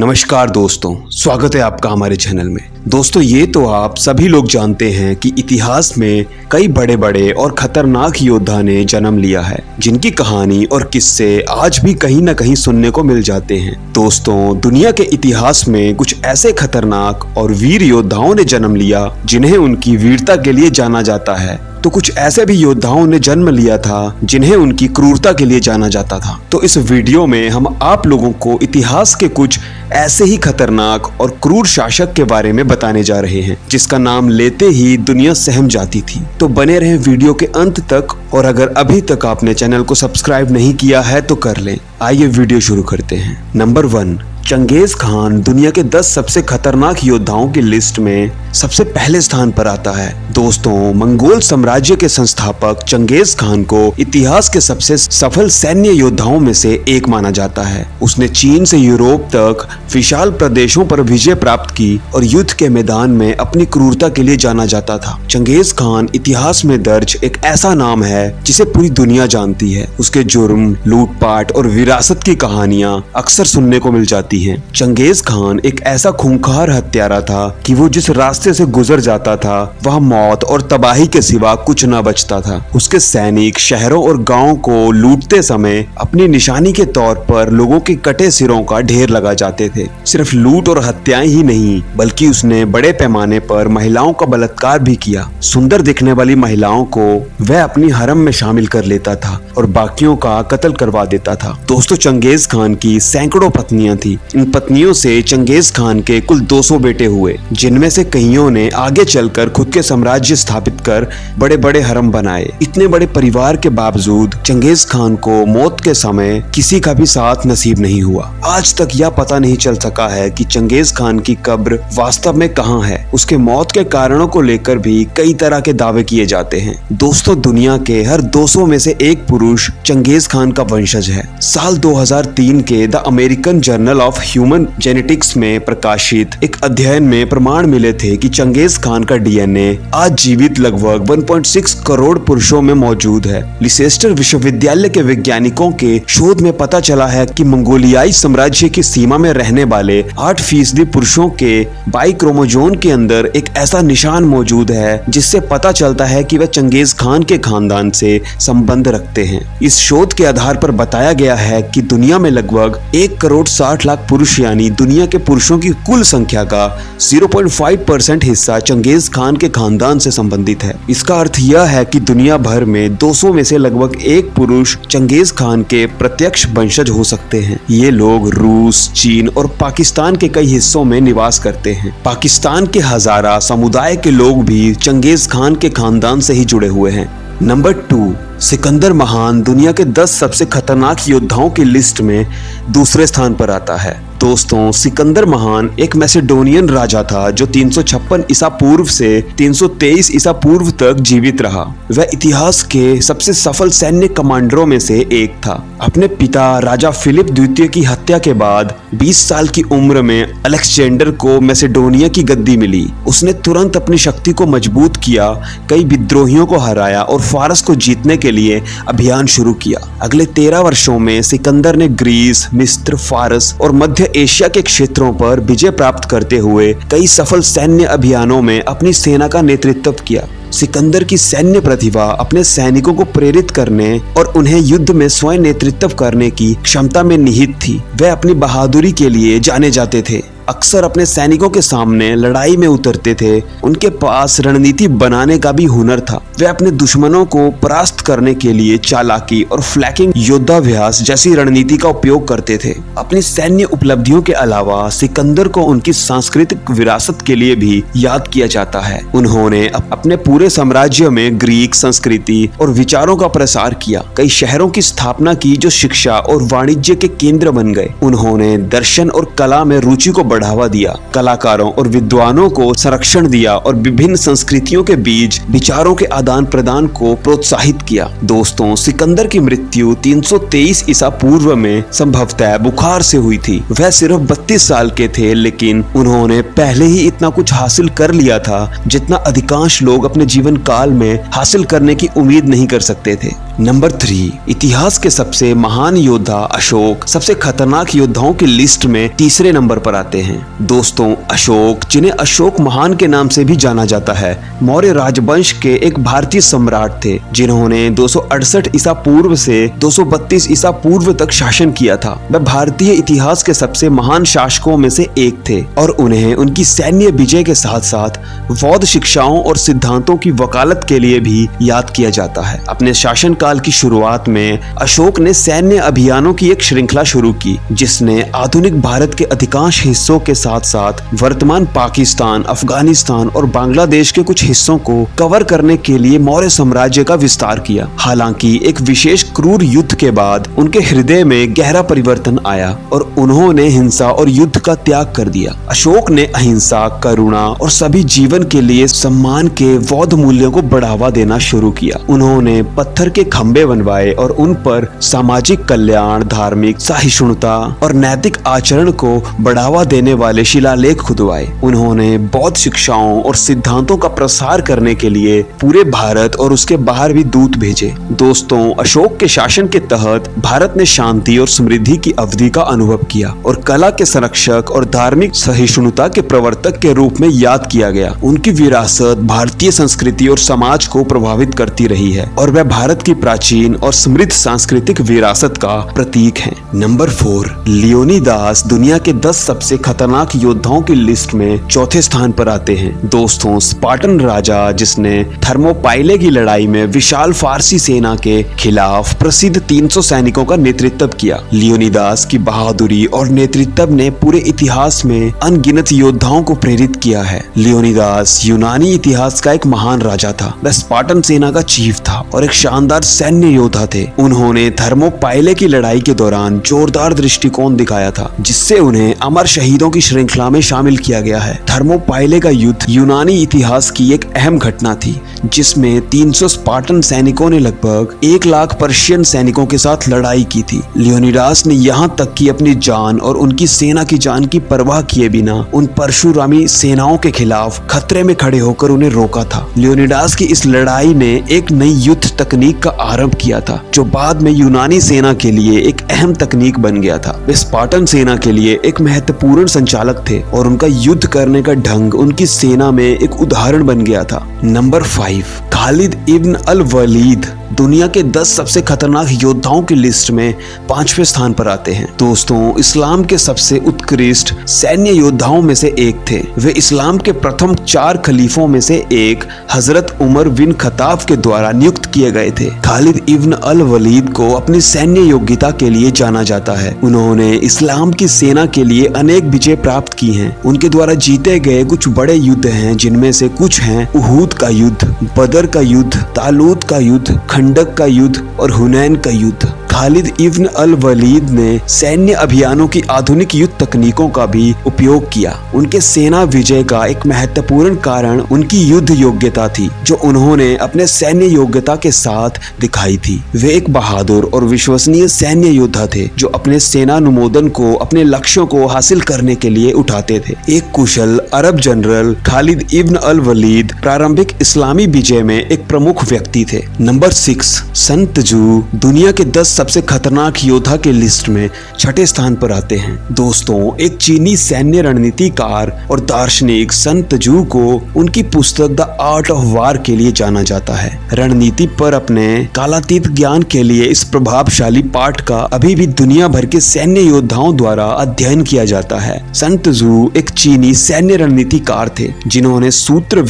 नमस्कार दोस्तों, स्वागत है आपका हमारे चैनल में। दोस्तों, ये तो आप सभी लोग जानते हैं कि इतिहास में कई बड़े बड़े और खतरनाक योद्धा ने जन्म लिया है, जिनकी कहानी और किस्से आज भी कहीं ना कहीं सुनने को मिल जाते हैं। दोस्तों, दुनिया के इतिहास में कुछ ऐसे खतरनाक और वीर योद्धाओं ने जन्म लिया, जिन्हें उनकी वीरता के लिए जाना जाता है। तो कुछ ऐसे भी योद्धाओं ने जन्म लिया था, जिन्हें उनकी क्रूरता के लिए जाना जाता था। तो इस वीडियो में हम आप लोगों को इतिहास के कुछ ऐसे ही खतरनाक और क्रूर शासक के बारे में बताने जा रहे हैं, जिसका नाम लेते ही दुनिया सहम जाती थी। तो बने रहे वीडियो के अंत तक, और अगर अभी तक आपने चैनल को सब्सक्राइब नहीं किया है तो कर लें। आइए वीडियो शुरू करते हैं। नंबर वन चंगेज खान दुनिया के 10 सबसे खतरनाक योद्धाओं की लिस्ट में सबसे पहले स्थान पर आता है। दोस्तों, मंगोल साम्राज्य के संस्थापक चंगेज खान को इतिहास के सबसे सफल सैन्य योद्धाओं में से एक माना जाता है। उसने चीन से यूरोप तक विशाल प्रदेशों पर विजय प्राप्त की और युद्ध के मैदान में अपनी क्रूरता के लिए जाना जाता था। चंगेज खान इतिहास में दर्ज एक ऐसा नाम है जिसे पूरी दुनिया जानती है। उसके जुर्म, लूटपाट और विरासत की कहानियाँ अक्सर सुनने को मिल जाती हैं। चंगेज खान एक ऐसा खूंखार हत्यारा था कि वो जिस रास्ते से गुजर जाता था, वह मौत और तबाही के सिवा कुछ न बचता था। उसके सैनिक शहरों और गाँव को लूटते समय अपनी निशानी के तौर पर लोगों के कटे सिरों का ढेर लगा जाते थे। सिर्फ़ लूट और हत्याएँ ही नहीं, बल्कि उसने बड़े पैमाने पर महिलाओं का बलात्कार भी किया। सुंदर दिखने वाली महिलाओं को वह अपनी हरम में शामिल कर लेता था और बाकियों का कत्ल करवा देता था। दोस्तों, चंगेज खान की सैकड़ों पत्नियाँ थी। इन पत्नियों से चंगेज खान के कुल 200 बेटे हुए, जिनमें से कईयों ने आगे चलकर खुद के साम्राज्य स्थापित कर बड़े बड़े हरम बनाए। इतने बड़े परिवार के बावजूद चंगेज खान को मौत के समय किसी का भी साथ नसीब नहीं हुआ। आज तक यह पता नहीं चल सका है कि चंगेज खान की कब्र वास्तव में कहाँ है। उसके मौत के कारणों को लेकर भी कई तरह के दावे किए जाते हैं। दोस्तों, दुनिया के हर 200 में से एक पुरुष चंगेज खान का वंशज है। साल 2003 के the American journal of human genetics में प्रकाशित एक अध्ययन में प्रमाण मिले थे कि चंगेज खान का डीएनए आज जीवित लगभग 1.6 करोड़ पुरुषों में मौजूद है। लिसेस्टर विश्वविद्यालय के वैज्ञानिकों के शोध में पता चला है कि मंगोलियाई साम्राज्य की सीमा में रहने वाले आठ फ़ीसदी पुरुषों के बाई क्रोमोजोन के अंदर एक ऐसा निशान मौजूद है, जिससे पता चलता है कि वह चंगेज खान के खानदान से संबंध रखते हैं। इस शोध के आधार पर बताया गया है कि दुनिया में लगभग एक करोड़ साठ लाख पुरुष यानी दुनिया के पुरुषों की कुल संख्या का 0.5 परसेंट हिस्सा चंगेज खान के खानदान से संबंधित है। इसका अर्थ यह है कि दुनिया भर में 200 में से लगभग एक पुरुष चंगेज खान के प्रत्यक्ष वंशज हो सकते हैं। ये लोग रूस, चीन और पाकिस्तान के कई हिस्सों में निवास करते हैं। पाकिस्तान के हजारा समुदाय के लोग भी चंगेज खान के खानदान से ही जुड़े हुए हैं। नंबर टू सिकंदर महान दुनिया के 10 सबसे खतरनाक योद्धाओं की लिस्ट में दूसरे स्थान पर आता है। दोस्तों, सिकंदर महान एक मैसेडोनियन राजा था जो 356 ईसा पूर्व से 323 ईसा पूर्व तक जीवित रहा। वह इतिहास के सबसे सफल सैन्य कमांडरों में से एक था। अपने पिता, राजा फिलिप द्वितीय की हत्या के बाद 20 साल की उम्र में अलेक्जेंडर को मैसेडोनिया की गद्दी मिली। उसने तुरंत अपनी शक्ति को मज़बूत किया, कई विद्रोहियों को हराया और फारस को जीतने के लिए अभियान शुरू किया। अगले तेरह वर्षों में सिकंदर ने ग्रीस, मिस्र, फारस और मध्य एशिया के क्षेत्रों पर विजय प्राप्त करते हुए कई सफल सैन्य अभियानों में अपनी सेना का नेतृत्व किया। सिकंदर की सैन्य प्रतिभा अपने सैनिकों को प्रेरित करने और उन्हें युद्ध में स्वयं नेतृत्व करने की क्षमता में निहित थी। वह अपनी बहादुरी के लिए जाने जाते थे। अक्सर अपने सैनिकों के सामने लड़ाई में उतरते थे। उनके पास रणनीति बनाने का भी हुनर था। वे अपने दुश्मनों को परास्त करने के लिए चालाकी और फ्लैकिंग योद्धाभ्यास जैसी रणनीति का उपयोग करते थे। अपनी सैन्य उपलब्धियों के अलावा सिकंदर को उनकी सांस्कृतिक विरासत के लिए भी याद किया जाता है। उन्होंने अपने पूरे साम्राज्य में ग्रीक संस्कृति और विचारों का प्रसार किया। कई शहरों की स्थापना की जो शिक्षा और वाणिज्य के केंद्र बन गए। उन्होंने दर्शन और कला में रुचि को बढ़ा बढ़ावा दिया। कलाकारों और विद्वानों को संरक्षण दिया और विभिन्न संस्कृतियों के बीच विचारों के आदान प्रदान को प्रोत्साहित किया। दोस्तों, सिकंदर की मृत्यु 323 ईसा पूर्व में संभवतः बुखार से हुई थी। वह सिर्फ़ 32 साल के थे, लेकिन उन्होंने पहले ही इतना कुछ हासिल कर लिया था जितना अधिकांश लोग अपने जीवन काल में हासिल करने की उम्मीद नहीं कर सकते थे। नंबर थ्री, इतिहास के सबसे महान योद्धा अशोक, सबसे खतरनाक योद्धाओं की लिस्ट में तीसरे नंबर पर आते हैं। दोस्तों, अशोक, जिन्हें अशोक महान के नाम से भी जाना जाता है, मौर्य राजवंश के एक भारतीय सम्राट थे, जिन्होंने दो सौ अड़सठ ईसा पूर्व से 232 ईसा पूर्व तक शासन किया था। वह भारतीय इतिहास के सबसे महान शासकों में से एक थे और उन्हें उनकी सैन्य विजय के साथ साथ बौद्ध शिक्षाओं और सिद्धांतों की वकालत के लिए भी याद किया जाता है। अपने शासन काल की शुरुआत में अशोक ने सैन्य अभियानों की एक श्रृंखला शुरू की, जिसने आधुनिक भारत के अधिकांश हिस्सों के साथ साथ वर्तमान पाकिस्तान, अफ़गानिस्तान और बांग्लादेश के कुछ हिस्सों को कवर करने के लिए मौर्य साम्राज्य का विस्तार किया। हालाँकि एक विशेष क्रूर युद्ध के बाद उनके हृदय में गहरा परिवर्तन आया और उन्होंने हिंसा और युद्ध का त्याग कर दिया। अशोक ने अहिंसा, करुणा और सभी जीवन के लिए सम्मान के बौद्ध मूल्यों को बढ़ावा देना शुरू किया। उन्होंने पत्थर के खंबे बनवाए और उन पर सामाजिक कल्याण, धार्मिक सहिष्णुता और नैतिक आचरण को बढ़ावा देने वाले शिलालेख खुदवाए। उन्होंने बौद्ध शिक्षाओं और सिद्धांतों का प्रसार करने के लिए पूरे भारत और उसके बाहर भी दूत भेजे। दोस्तों, अशोक के शासन के तहत भारत ने शांति और समृद्धि की अवधि का अनुभव किया और कला के संरक्षक और धार्मिक सहिष्णुता के प्रवर्तक के रूप में याद किया गया। उनकी विरासत भारतीय संस्कृति और समाज को प्रभावित करती रही है और वह भारत की प्राचीन और समृद्ध सांस्कृतिक विरासत का प्रतीक है। नंबर फोर, लियोनी दास दुनिया के दस सबसे खतरनाक योद्धाओं की लिस्ट में चौथे स्थान पर आते हैं। दोस्तों, स्पार्टन राजा, जिसने थर्मोपाइले की लड़ाई में विशाल फारसी सेना के खिलाफ प्रसिद्ध 300 सैनिकों का नेतृत्व किया। लियोनीदास की बहादुरी और नेतृत्व ने पूरे इतिहास में अनगिनत योद्धाओं को प्रेरित किया है। लियोनीदास यूनानी इतिहास का एक महान राजा था। वह स्पार्टन सेना का चीफ था और एक शानदार सैन्य योद्धा थे। उन्होंने थर्मोपाइले की लड़ाई के दौरान जोरदार दृष्टिकोण दिखाया था, जिससे उन्हें अमर शहीदों की श्रृंखला में शामिल किया गया है। थर्मोपाइले का युद्ध यूनानी इतिहास की एक अहम घटना थी, जिसमें 300 स्पार्टन सैनिकों ने लगभग एक लाख पर्शियन सैनिकों के साथ लड़ाई की थी। लियोनिडास ने यहाँ तक कि अपनी जान और उनकी सेना की जान की परवाह किए बिना उन परशुरामी सेनाओं के खिलाफ खतरे में खड़े होकर उन्हें रोका था। लियोनिडास की इस लड़ाई ने एक नई युद्ध तकनीक का आरंभ किया था, जो बाद में यूनानी सेना के लिए एक अहम तकनीक बन गया था। वे स्पार्टन सेना के लिए एक महत्वपूर्ण संचालक थे और उनका युद्ध करने का ढंग उनकी सेना में एक उदाहरण बन गया था। Number five, Khalid ibn al Walid दुनिया के 10 सबसे खतरनाक योद्धाओं की लिस्ट में पाँचवें स्थान पर आते हैं। दोस्तों, इस्लाम के सबसे उत्कृष्ट सैन्य योद्धाओं में से एक थे। वे इस्लाम के प्रथम चार खलीफों में से एक, हज़रत उमर बिन खताब के द्वारा नियुक्त किए गए थे। खालिद इब्न अल वलीद को अपनी सैन्य योग्यता के लिए जाना जाता है। उन्होंने इस्लाम की सेना के लिए अनेक विजय प्राप्त की हैं। उनके द्वारा जीते गए कुछ बड़े युद्ध हैं, जिनमें से कुछ हैं, उहूद का युद्ध, बदर का युद्ध, तालूत का युद्ध खंडक का युद्ध और हुनैन का युद्ध। खालिद इब्न अल वलीद ने सैन्य अभियानों की आधुनिक युद्ध तकनीकों का भी उपयोग किया। उनके सेना विजय का एक महत्वपूर्ण कारण उनकी युद्ध योग्यता थी, जो उन्होंने अपने सैन्य योग्यता के साथ दिखाई थी। वे एक बहादुर और विश्वसनीय सैन्य योद्धा थे, जो अपने सेना अनुमोदन को, अपने लक्ष्यों को हासिल करने के लिए उठाते थे। एक कुशल Arab general Khalid ibn al Walid प्रारंभिक इस्लामी विजय में एक प्रमुख व्यक्ति थे। नंबर सिक्स संत जू दुनिया के दस सबसे खतरनाक योद्धा के लिस्ट में छठे स्थान पर आते हैं। दोस्तों, एक चीनी सैन्य रणनीतिकार और दार्शनिक संत जू को उनकी पुस्तक द आर्ट ऑफ़ वार के लिए जाना जाता है। रणनीति पर अपने कालातीत ज्ञान के लिए इस प्रभावशाली पाठ का अभी भी दुनिया भर के सैन्य योद्धाओं द्वारा अध्ययन किया जाता है। संत जू एक चीनी सैन्य रणनीतिकार थे, जिन्होंने सूत्र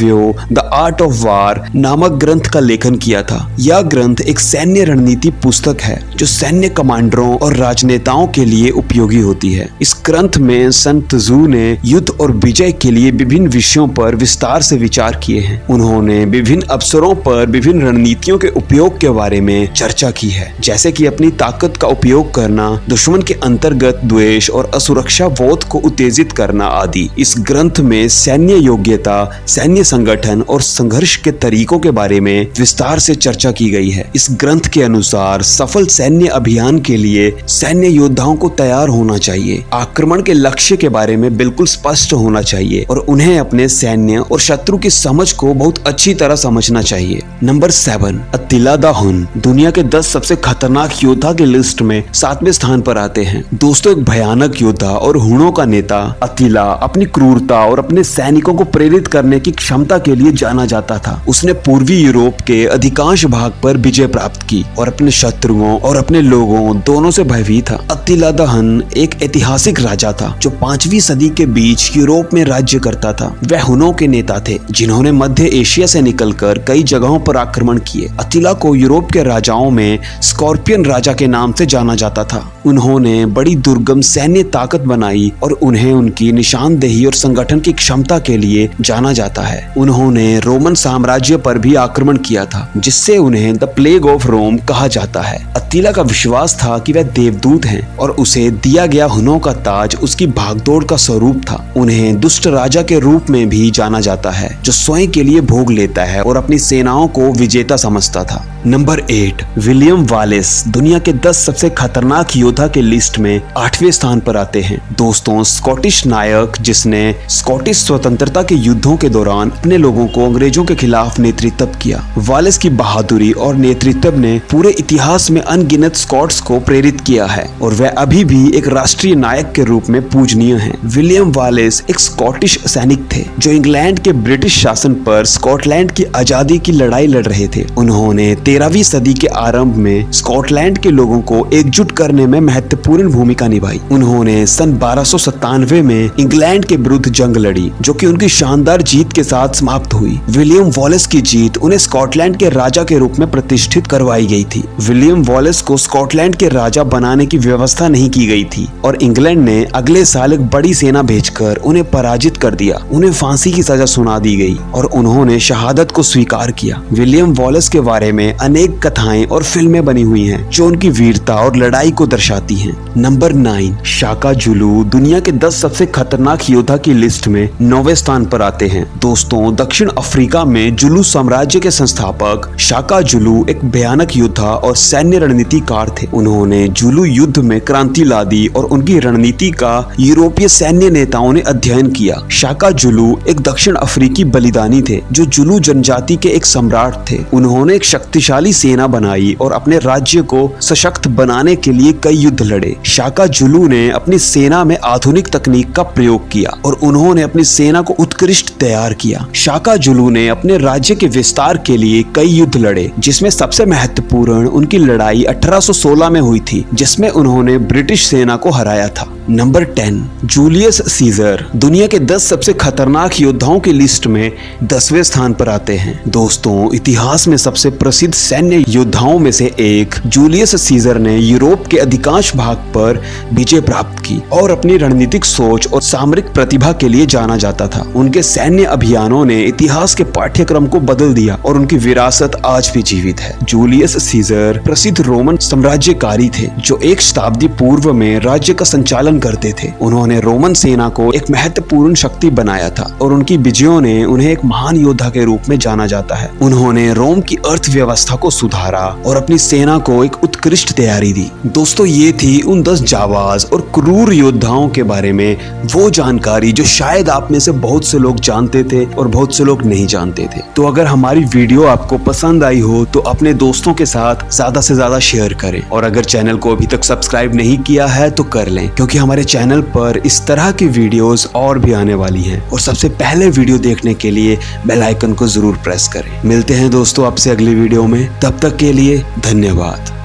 द आर्ट ऑफ़ वार नामक ग्रंथ का लेखन किया था। यह ग्रंथ एक सैन्य रणनीति पुस्तक है जो सैन्य कमांडरों और राजनेताओं के लिए उपयोगी होती है। इस ग्रंथ में संत जू ने युद्ध और विजय के लिए विभिन्न विषयों पर विस्तार से विचार किए हैं। उन्होंने विभिन्न अवसरों पर विभिन्न रणनीतियों के उपयोग के बारे में चर्चा की है। जैसे कि अपनी ताकत का उपयोग करना, दुश्मन के अंतर्गत द्वेष और असुरक्षा बोध को उत्तेजित करना आदि। इस ग्रंथ में सैन्य योग्यता, सैन्य संगठन और संघर्ष के तरीकों के बारे में विस्तार से चर्चा की गई है। इस ग्रंथ के अनुसार सफल सैन्य अभियान के लिए सैन्य योद्धाओं को तैयार होना चाहिए। आक्रमण के लक्ष्य के बारे में बिल्कुल स्पष्ट होना चाहिए और उन्हें अपने सैन्य और शत्रु की समझ को बहुत अच्छी तरह समझना चाहिए। Number seven, Attila the Hun. दुनिया के दस सबसे खतरनाक योद्धा की लिस्ट में सातवें स्थान पर आते हैं। दोस्तों, एक भयानक योद्धा और हुणों का नेता अतिला अपनी क्रूरता और अपने सैनिकों को प्रेरित करने की क्षमता के लिए जाना जाता था। उसने पूर्वी यूरोप के अधिकांश भाग पर विजय प्राप्त की और अपने शत्रुओं और अपने लोगों दोनों से भयभीत था। अतिला दहन एक ऐतिहासिक राजा था, जो पांचवी सदी के बीच यूरोप में राज्य करता था। वह हुनों के नेता थे, जिन्होंने मध्य एशिया से निकलकर कई जगहों पर आक्रमण किए। अतिला को यूरोप के राजाओं में स्कॉर्पियन राजा के नाम से जाना जाता था। उन्होंने बड़ी दुर्गम सैन्य ताकत बनाई और उन्हें उनकी निशानदेही और संगठन की क्षमता के लिए जाना जाता है। उन्होंने रोमन साम्राज्य पर भी आक्रमण किया था, जिससे उन्हें द प्लेग ऑफ़ रोम कहा जाता है। अतीला का विश्वास था कि वह देवदूत हैं और उसे दिया गया हुनों का ताज उसकी भागदौड़ का स्वरूप था। उन्हें दुष्ट राजा के रूप में भी जाना जाता है, जो स्वयं के लिए भोग लेता है और अपनी सेनाओं को विजेता समझता था। नंबर एट, विलियम वालेस दुनिया के दस सबसे खतरनाक योद्धा के लिस्ट में आठवें स्थान पर आते हैं। दोस्तों, स्कॉटिश नायक, जिसने स्कॉटिश स्वतंत्रता के युद्धों के दौरान अपने लोगों को अंग्रेज़ों के खिलाफ नेतृत्व किया, वालेस की बहादुरी और नेतृत्व ने पूरे इतिहास में अनगिनत स्कॉट्स को प्रेरित किया है और वह अभी भी एक राष्ट्रीय नायक के रूप में पूजनीय है। विलियम वालेस एक स्कॉटिश सैनिक थे, जो इंग्लैंड के ब्रिटिश शासन पर स्कॉटलैंड की आज़ादी की लड़ाई लड़ रहे थे। उन्होंने तेरहवीं सदी के आरंभ में स्कॉटलैंड के लोगों को एकजुट करने में महत्वपूर्ण भूमिका निभाई। उन्होंने सन बारह में इंग्लैंड के विरुद्ध जंग लड़ी, जो कि उनकी शानदार जीत के साथ समाप्त हुई। विलियम वॉलेस की जीत उन्हें स्कॉटलैंड के राजा के रूप में प्रतिष्ठित करवाई गई थी। विलियम वॉलेस को स्कॉटलैंड के राजा बनाने की व्यवस्था नहीं की गई थी और इंग्लैंड ने अगले साल एक बड़ी सेना भेजकर उन्हें पराजित कर दिया। उन्हें फांसी की सजा सुना दी गई और उन्होंने शहादत को स्वीकार किया। विलियम वॉलेस के बारे में अनेक कथाएँ और फ़िल्में बनी हुई हैं, जो उनकी वीरता और लड़ाई को दर्शाती हैं। नंबर नाइन, शाका जुलू दुनिया के दस सबसे खतरनाक योद्धा की लिस्ट में नौवे स्थान पर आते हैं। दोस्तों, दक्षिण अफ्रीका में जुलू साम्राज्य के संस्थापक शाका जुलू एक भयानक योद्धा और सैन्य रणनीतिकार थे उन्होंने। जुलू युद्ध में क्रांति ला दी और उनकी रणनीति का यूरोपीय सैन्य नेताओं ने अध्ययन किया। शाका जुलू एक दक्षिण अफ्रीकी बलिदानी थे, जो जुलू जनजाति के एक सम्राट थे। उन्होंने एक शक्तिशाली सेना बनाई और अपने राज्य को सशक्त बनाने के लिए कई युद्ध लड़े। शाका जुलू ने अपनी सेना में आधुनिक तकनीक का प्रयोग किया और उन्होंने अपनी सेना को उत्कृष्ट तैयार किया। शाका जुलू ने अपने राज्य के विस्तार के लिए कई युद्ध लड़े, जिसमें सबसे महत्वपूर्ण उनकी लड़ाई 1816 में हुई थी जिसमें उन्होंने ब्रिटिश सेना को हराया था। नंबर टेन जूलियस सीजर दुनिया के दस सबसे खतरनाक योद्धाओं की लिस्ट में दसवें स्थान पर आते हैं। दोस्तों, इतिहास में सबसे प्रसिद्ध सैन्य योद्धाओं में से एक जूलियस सीजर ने यूरोप के अधिकांश भाग पर विजय प्राप्त की और अपनी रणनीतिक सोच और सामरिक प्रतिभा के लिए जाना जाता था। उनके सैन्य अभियानों ने इतिहास के पाठ्यक्रम को बदल दिया और उनकी विरासत आज भी जीवित है। जूलियस सीजर प्रसिद्ध रोमन साम्राज्यकारी थे, जो एक शताब्दी पूर्व में राज्य का संचालन करते थे। उन्होंने रोमन सेना को एक महत्वपूर्ण शक्ति बनाया था और उनकी विजयों ने उन्हें एक महान योद्धा के रूप में जाना जाता है। उन्होंने रोम की अर्थव्यवस्था को सुधारा और अपनी सेना को एक उत्कृष्ट तैयारी दी। दोस्तों, ये थी उन दस जावाज और क्रूर योद्धाओं के बारे में वो जानकारी जो शायद आप में से बहुत से लोग जानते थे और बहुत से लोग नहीं जानते थे। तो अगर हमारी वीडियो आपको पसंद आई हो तो अपने दोस्तों के साथ ज़्यादा से ज़्यादा शेयर करें। और अगर चैनल को अभी तक सब्सक्राइब नहीं किया है तो कर लें, क्योंकि हमारे चैनल पर इस तरह की वीडियोस और भी आने वाली हैं। और सबसे पहले वीडियो देखने के लिए बेल आइकन को ज़रूर प्रेस करें। मिलते हैं दोस्तों आपसे अगली वीडियो में। तब तक के लिए धन्यवाद।